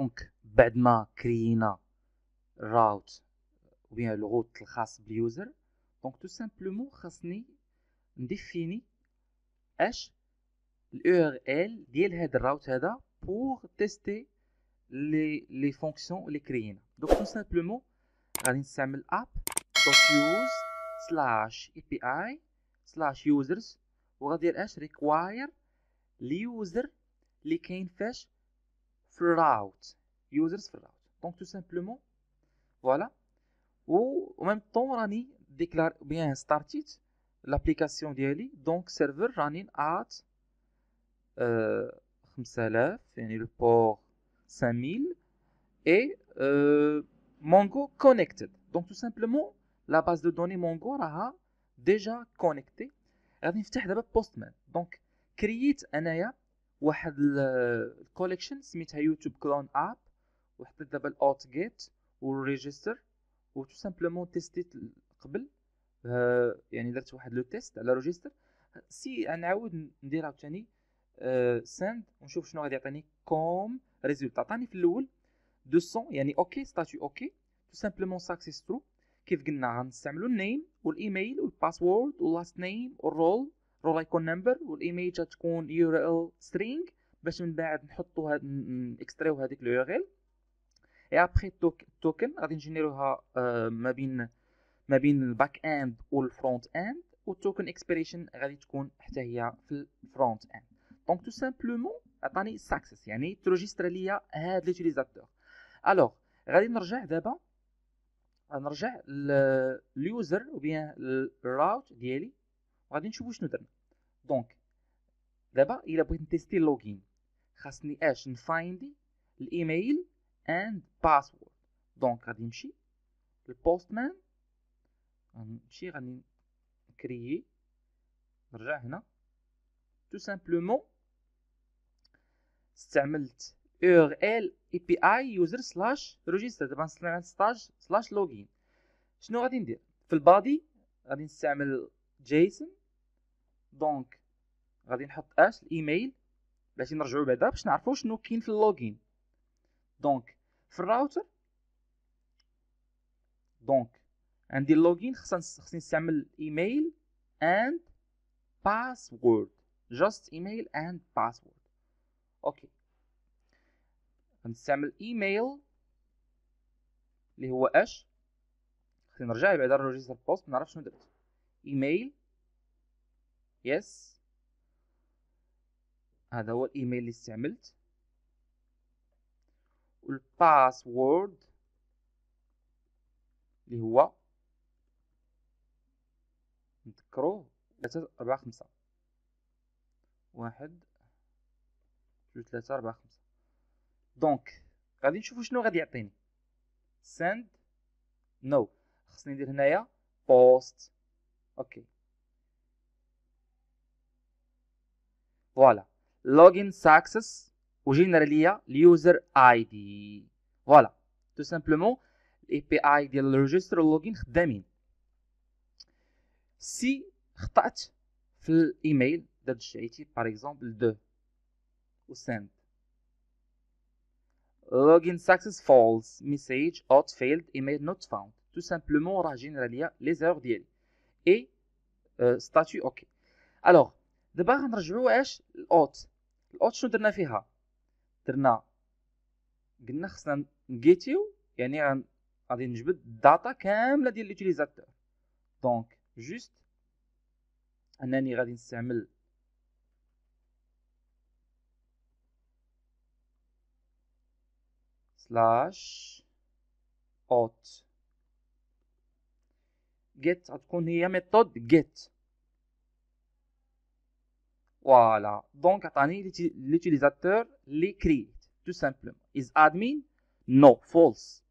donc بعد ما كرينا route ou bien le route الخاص بال user donc tout simplement خاصني نديفيني اش ال URL ديال هذا ال route هذا pour tester les les fonctions اللي كريينا. donc tout simplement غادي نستعمل app dot use slash API slash users وغادي اش require ال user اللي كاين فاش في ال route users في ال route donc tout simplement voilà و même temps راني déclare bien ستارتيت l'application ديالي donc server running at 5000 يعني le port 5000 et Mongo connected donc tout simplement la base de données Mongo راها déjà connectée غادي نفتح دابا Postman donc كرييت انايا واحد ال collection سميتها YouTube clone app وحطيت دابا ال auth get وال register و tout simplement تيستيت قبل. آه يعني درت واحد le test على register si نعاود ندير عاوتاني. آه ونشوف شنو غادي يعطيني comme résultat. عطاني في الأول 200 يعني OK statut OK tout simplement success true كيف قلنا غنستعملو النيم والإيميل والباسورد واللاست نيم والرول رول ايكون نمبر والايميل تكون URL string باش من بعد نحطو هاد نكستريو هذيك ال URL إي أبخي ال token غادي نجينيروها ما بين ما بين ال back end وال front end وال token expiration غادي تكون حتى هي في ال front end. donc tout simplement عطاني success يعني تروجيستر ليا هاد l'utilisateur. alors غادي نرجع دابا نرجع لل user ou bien ال route ديالي. وغادي نشوفو شنو درنا donc دابا الا بغيت نتيستي ال login خاصني اش نفايندي ال email and password donc غادي نمشي لل Postman غنمشي غادي نكريي نرجع هنا tout simplement استعملت URL API user slash دابا نستعمل ستاج slash login شنو غادي ندير في ال body غادي نستعمل JSON donc غادي نحط اش الايميل باش نرجعو بعدا باش نعرفو شنو كاين في ال login. donc في ال router donc عندي ال login خصني خصني نستعمل email and password just email and password OK. غنستعمل ايميل اللي هو اش خصني نرجع بعدا لل register post نعرف شنو درت. email yes. هذا هو الإيميل اللي استعملت. وال password اللي هو نذكروه ثلاثة أربعة خمسة. واحد جوج ثلاثة أربعة خمسة. donc غادي نشوفو شنو غادي يعطيني. Send no. خصني ندير هنايا post. OK voilà login success وجينا ليا ال user ID voilà tout simplement ال API ديال ال register وال login خدامين si خطأت في الايميل درت شعيتي par exemple deux و send login success false message out failed email not found. Tout simplement راه جينا ليا les erreurs ديالي et statut OK alors دابا غنرجعو اش ال auth. ال auth شنو درنا فيها؟ درنا قلنا خصنا نجيتيو يعني غادي نجبد ال data كاملة ديال l'utilisateur donc juste انني غادي نستعمل slash auth. get غتكون هي method get عطاني l'utilisateur لي كرييت tout simplement is admin no false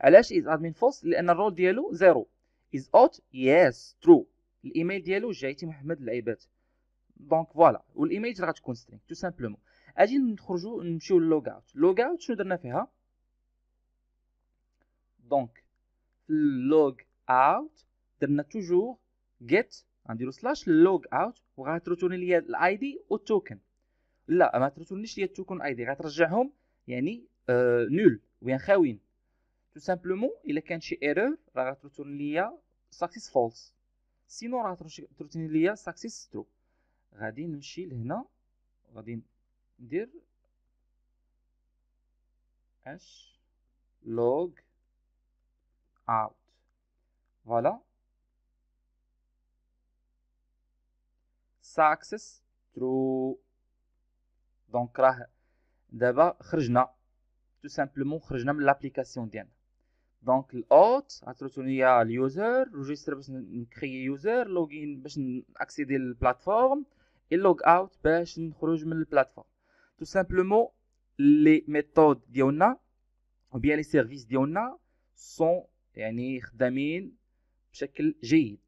علاش is admin false لأن ال role ديالو zéro is auth yes true ال email ديالو جايتي محمد العيبات donc voilà وال email غتكون string tout simplement أجي نخرجو نمشيو لل logout logout شنو درنا فيها؟ donc ال logout درنا toujours get غنديرو slash logout وغترتورني ليا ال ID وال token. لا ما ترتورنيش ليا ال token ID غترجعهم يعني null وين خاويين. tout simplement إلا كان شي erreur راه غترتورن ليا success false sinon راه ترتورن ليا success true غادي نمشي لهنا غادي ندير اش log out voilà success true donc راه دابا خرجنا tout simplement خرجنا من l'application ديالنا. donc ال auth غترسلني ال user register باش نكري user login باش نأكسيدي لل plateforme ال logout باش نخرج من ال plateforme. tout simplement لي ميثود ديالنا bien les services ديالنا سون يعني خدامين بشكل جيد.